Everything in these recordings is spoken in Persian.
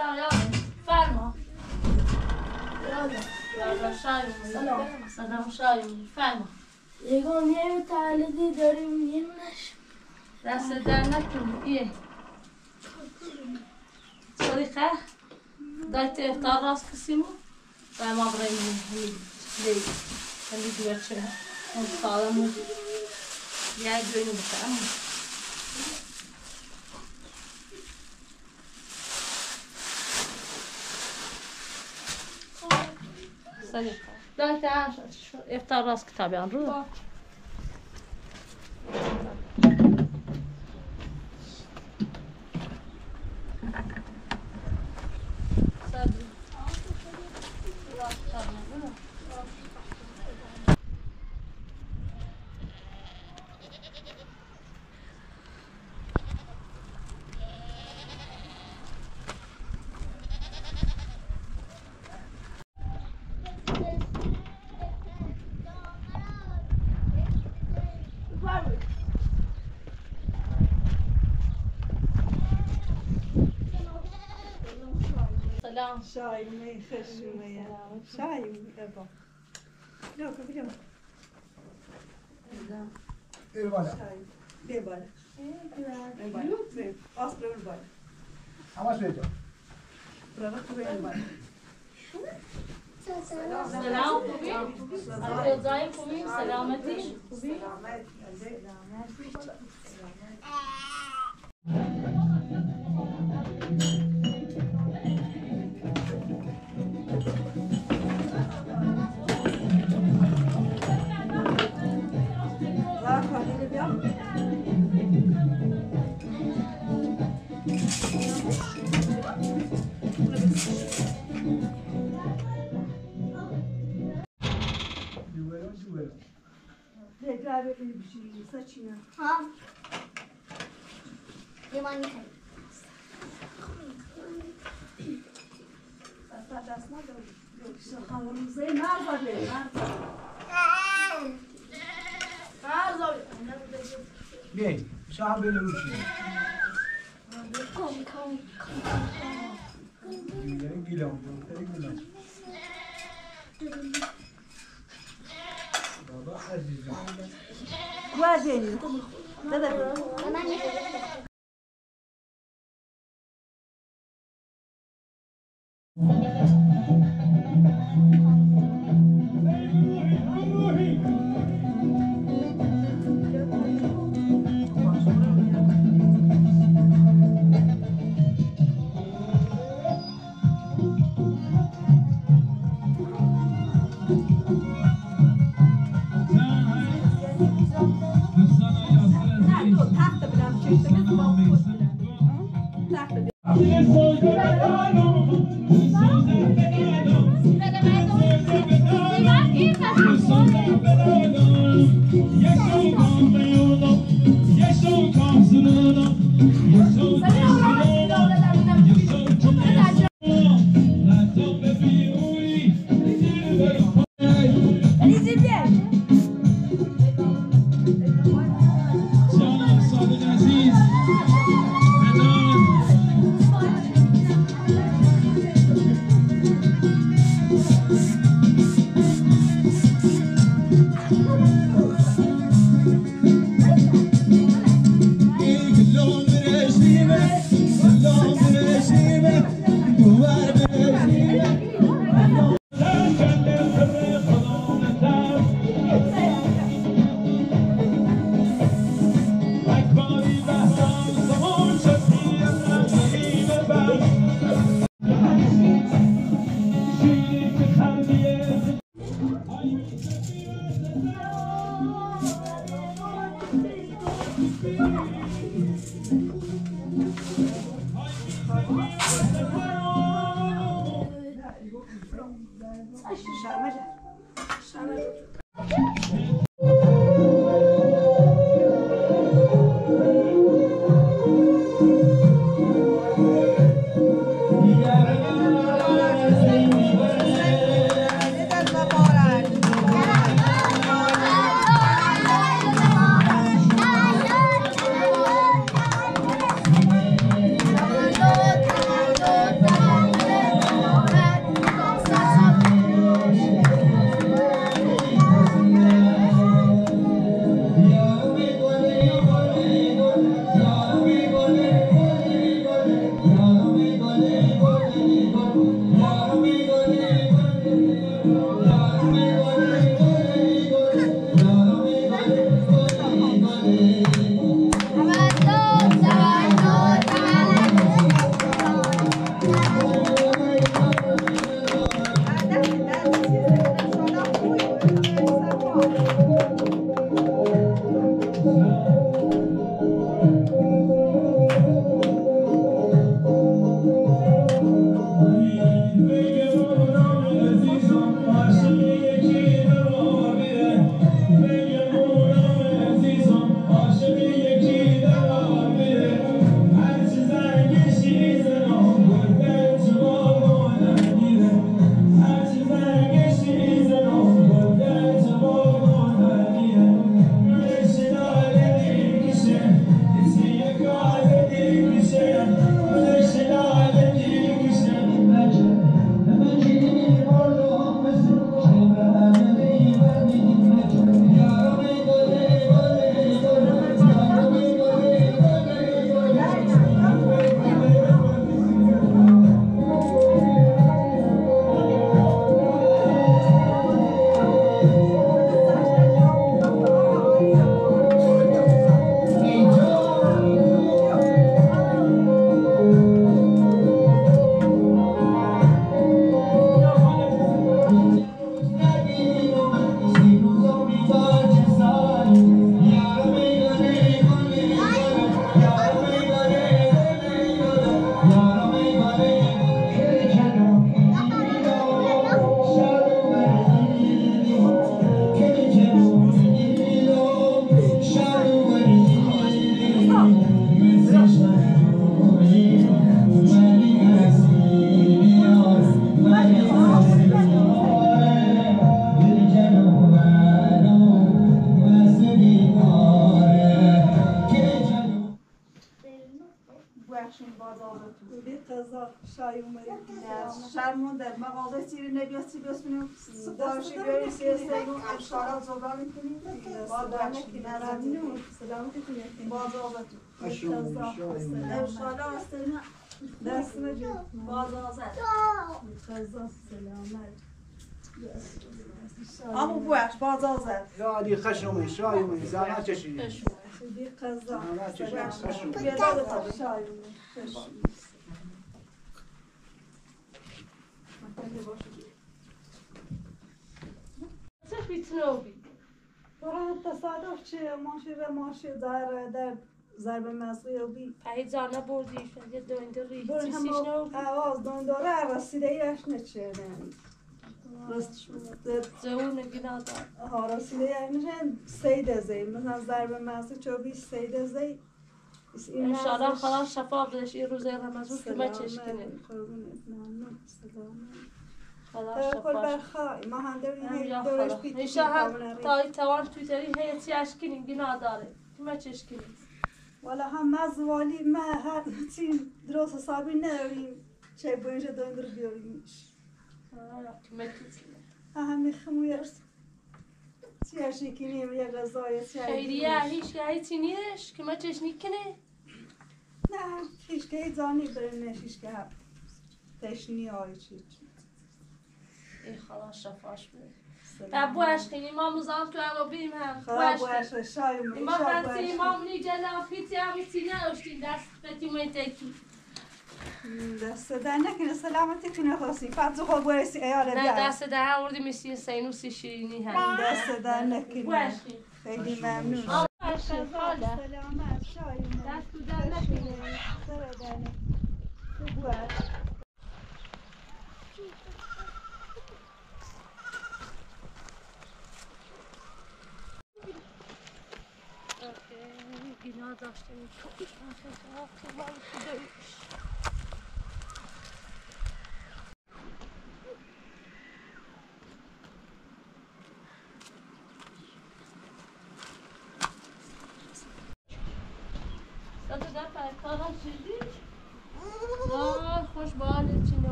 یا الله یا فرما یا الله شایم سلام. سلام شایم فرما یگانه متعلقی داریم یه دست در نکن. ایه صدیقه دایت افطار راست کسیمو. و ما بریم لیل خیلی دیگر چه. اون سالمو یه جوینو بکنم صدیقه دایت افطار کتابیان رو Sağ Şahin Xəşimə. Şahin Əba. Yox, bilmirəm. Erbal'a. Bebal. Bebal. Az Bebal. Ama söyleyeceğim. Bravo Bebal. Selam Kubi. Abdülzayir Kubi. Selamet. Kubi. Selamet. Selamet. Tekrar böyle bir şey saçına. Ha. Yaman yıkayın. Hatta basma da yoksa hamurumuza nar var benim. Nar var. Nar var. Ne? Şahabeli uçuyor. 关键你这么好，真的 Yes, so comes another. Yes, so comes Yeah. بخشین باز آزاد بی قضا شای اومدی. شرمونده مغازه سیری نبیاسی بسمونیم سپارشی بیاری سیستگون اشارات زبان می‌کنیم باز بخشین ممنون سلامتی. کنید باز آزاد اشو شای اشارات استرنا. دست نجو باز آزاد قضا سلامت. همون بوش باز آزاد یادی خشمه شای اومد زحمت کشیدی. بی تا شای اومد چه فیتنوبی برای تصادف چه ماشی و ماشی در در ضرب مسئولی پهی زانه بردی یه سیش همه نوبی آواز داره رسیده ایش نچیدن زون گنا دار ها رسیده ایش نچیدن سید زی مثلا ضرب مسئول چو بی سید زی انشاءالله خلاص شفا بدش این روز رمضان که ما چشکنه خلاص کل شفا برخای ما هم داریم هم دورش خدا بیت انشاءالله تا توان تویتری هی چی اشکنین گنا داره که ما چشکنیم والا هم مزوالی ما هر چی درست حسابی نداریم چه بوینج دندر بیاریمش که ما کتیمه همه خمویرس چی اشی کنیم یه غذای چی خیریه هیچ که هیچی نیست؟ که ما چشنی کنه نه؟ هیچ که هیچ زانی برنش هیچ که تشنی های چی ای خلاص شفاش بده. سلام. بو اشکنی ما مزام تو اما بیم هم. بو خراب اشکنی باشه شای می ما خانسی امام نی جلافیتی همیتی نداشتیم دست بتی میتکی دست در نکنه سلامتی کنه خواستی. فقط خود بایستی ایاره نه دست ده آوردی مثل سینوسی شیرینی هم. دست در نکنه. خیلی ممنون. سلامت دست در نکنی سر در نکنه. اینا داشتیم. تو Dat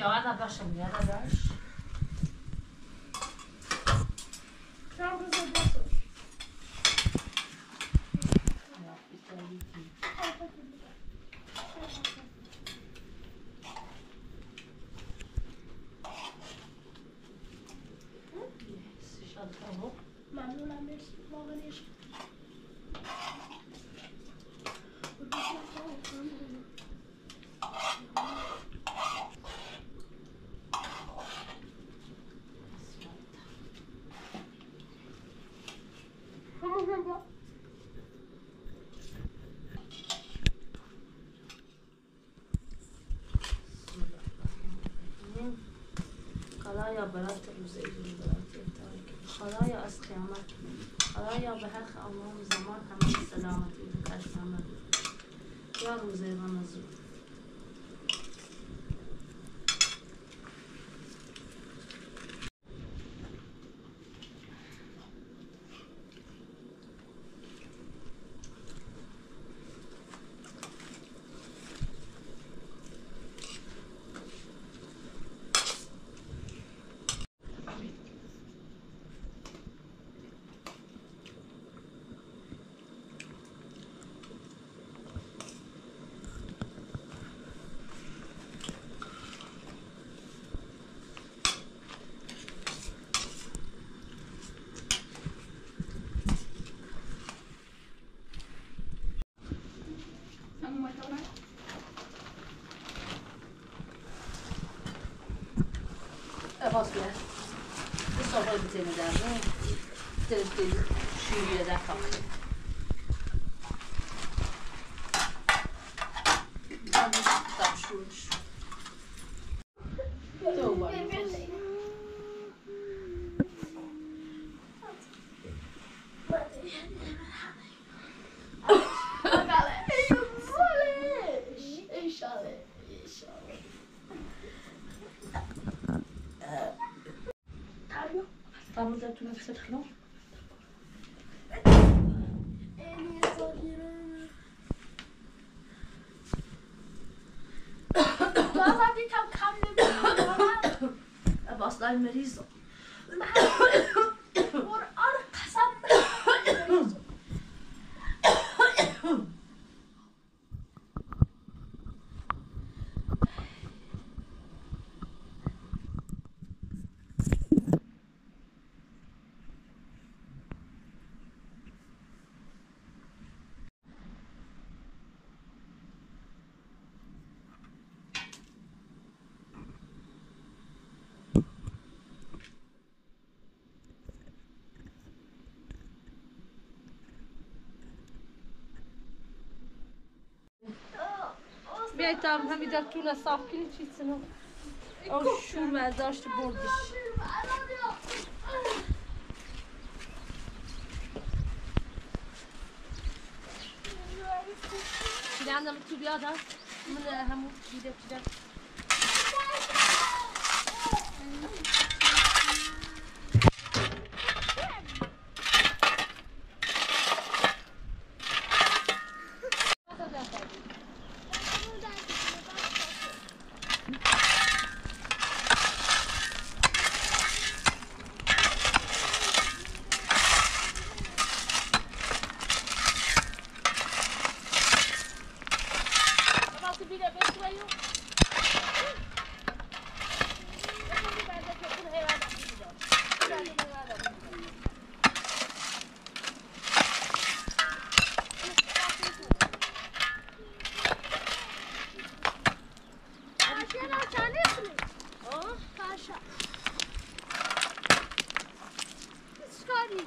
聊完咱不失眠了，咱是。خدایا برات روز ایدون برات افتاری کن خدایا از قیامت. خدایا به حق امام زمان همه سلامتی و کشف آمد یا روز رمضان Det er vanskelig. Det står bare på siden der. Det er skyet der, faktisk. المريضة aslan meriz. بیایید tam همین در طول صاف کنید چی سنو او شور برداشت بردش چیده اندام تو بیاد ها من همون چیده چیده. Gerard sen ne yapıyorsun? Aa. Karşı. Çıkarayım.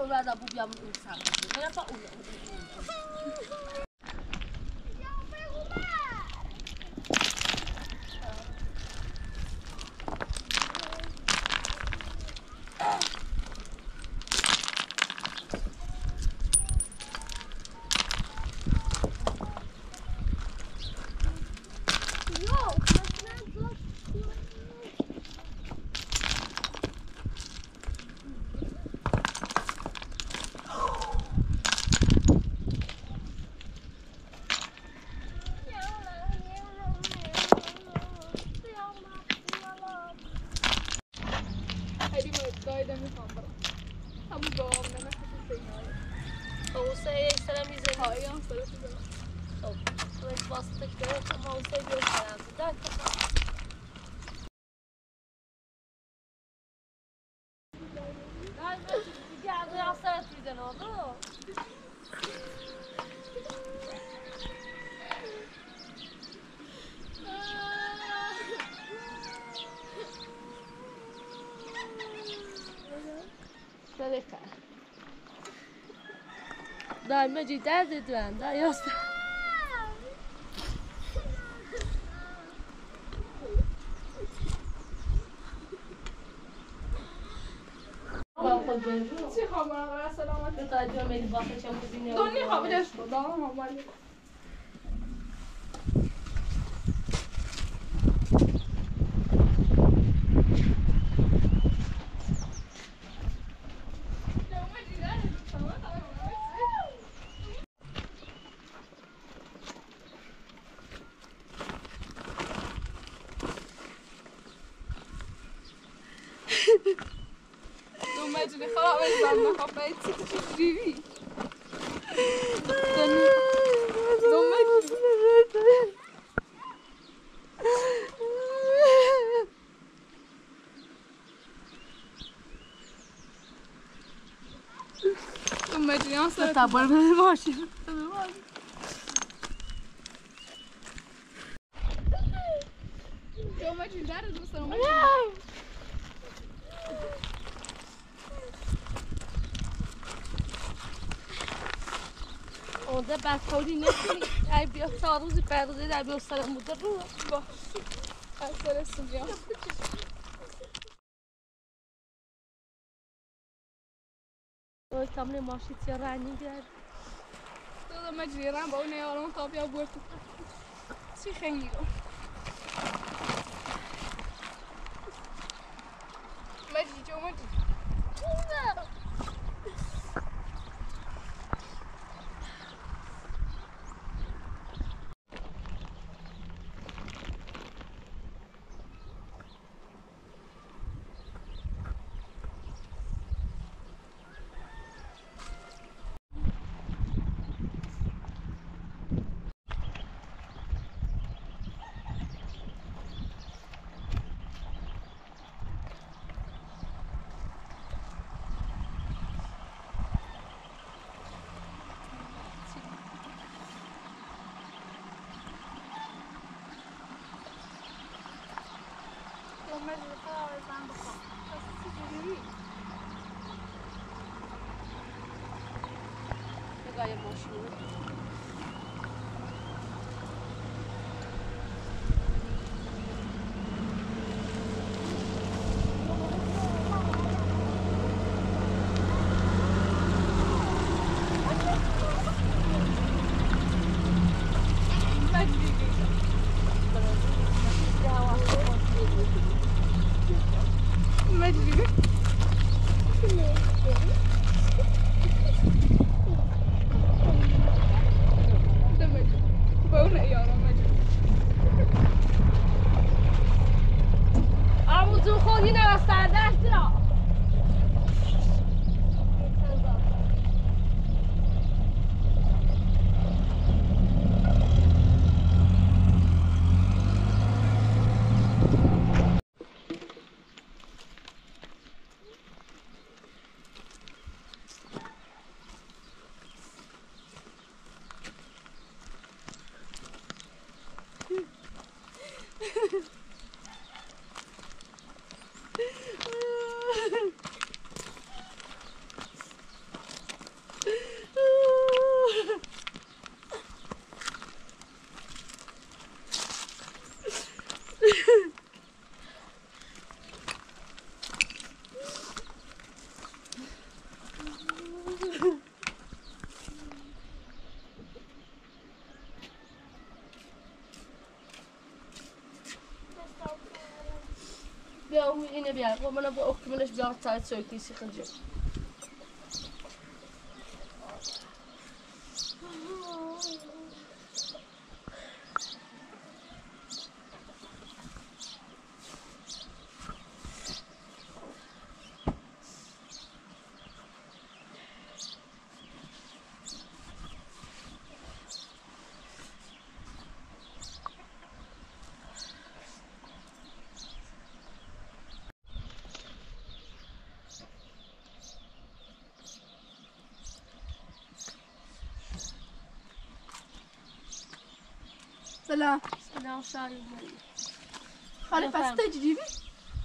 Kalau ada bubiam urusan, kenapa ulang? Gel kapat. Dalmacı dert edilen, da yastık. Çi xəbərlərə salamat. Qıtacam eli baxacam bu dünya. Donni. Thank you. Значи, не хваламе задна хапейци, че живи. Да ни... Но ме... Imagina, tá, bora me baixo. Tá me baixo. برخوری نکنی ای بیا تا روزی پردازه در بیا سرم بوده رو باش از سر سوجا اوی ماشی تیا رنگی گر تو met je raam ook nee al op jouw bord 个，这个也不好。ja, want dan naar boven, mas já tijd zo dizer que gaan. سلام سلام شاری خاله پس فهم. تجربي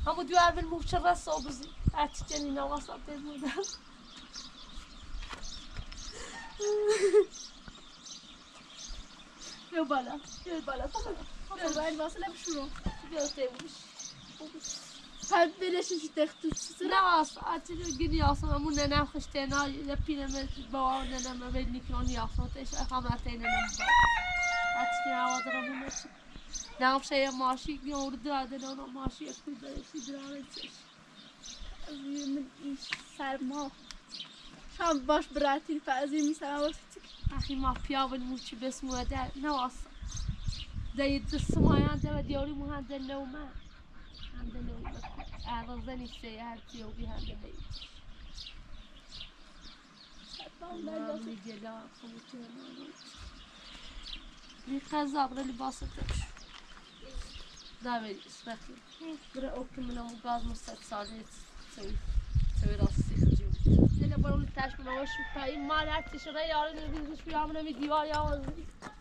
هم دوار بالموش الرص وبزي اتجني نواصل تزمودان يا بالا يا بالا. تفضل تفضل بعد واصلة بشنو قلت بعد بلاش نجي تاخدو نواصل اتجني قني اصلا منا نام خشتنا يبينا من بوانا بدني كون ياصل ايش اقامتين نما اتجني عوض رمي نام شيء ماشي يورد هذا انا ماشي اكيد بس درارتش من این سرما شام باش براتی فازی میسرم واسه اخي ما بياول موشي بس مو دا نواصل دا يدس ما دا ديوري مو هذا النوم هذا النوم أعرضني السيارة يوبي هذا الليل اللي جلا خمسة لي خزاب اللي باصتش دا بدي اسمحلي برا اوكي من ام غاز مستعد صارت تسوي تسوي راسي خجيو انا برا اللي تاش من وش فاي ما لعبتش ريال اللي شو يعمل من ديوار يا ولدي ناخذ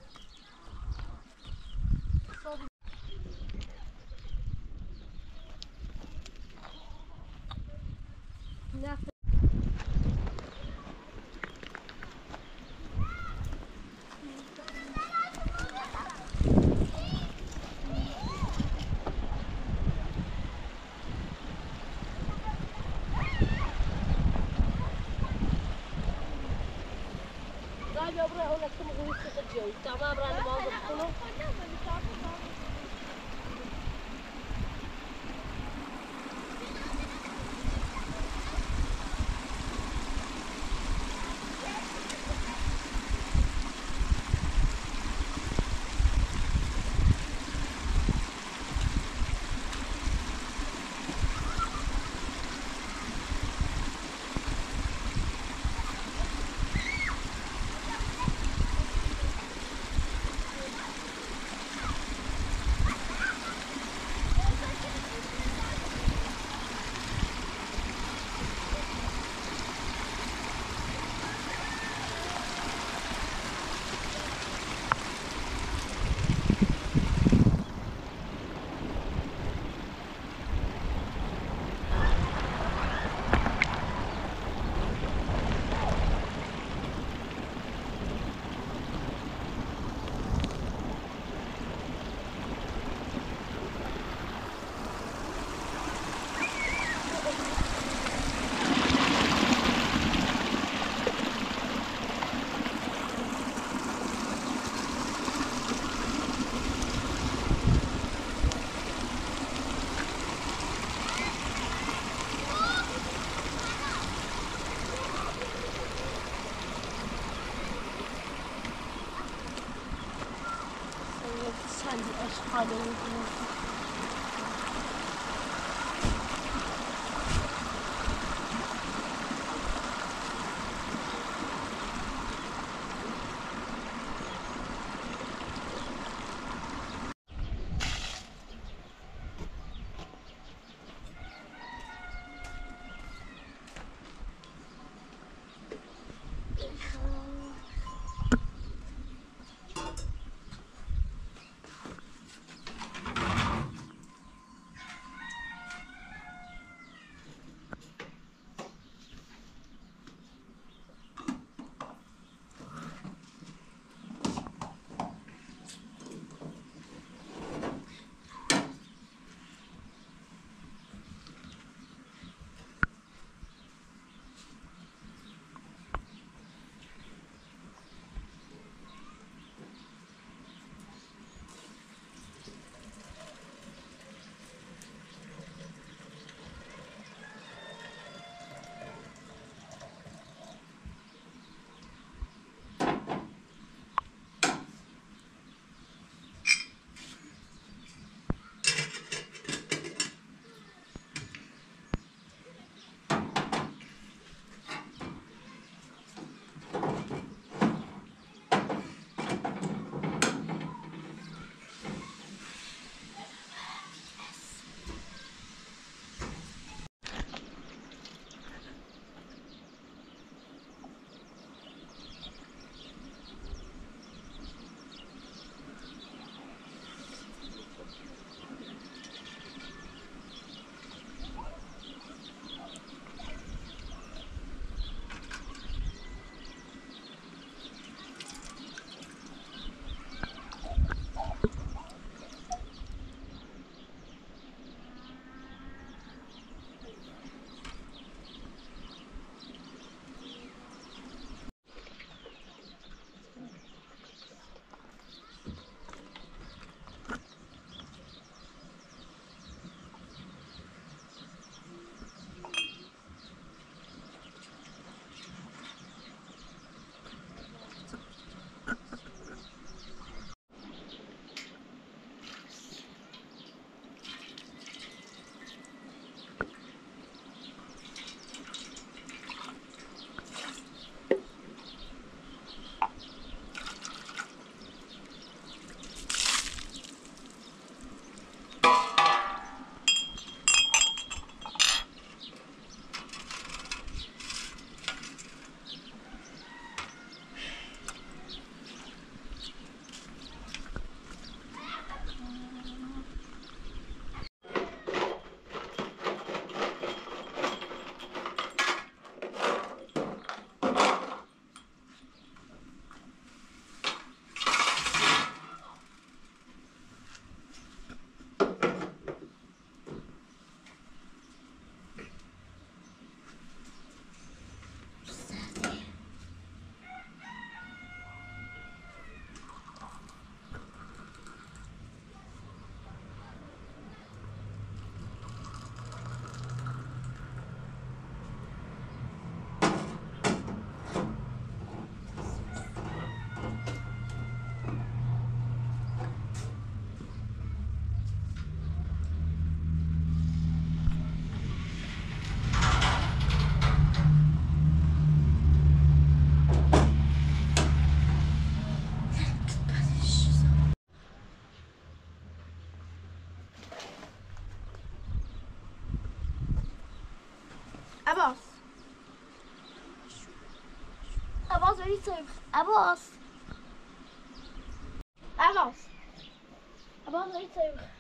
Pixel. Abos. Abos. Abonne-toi.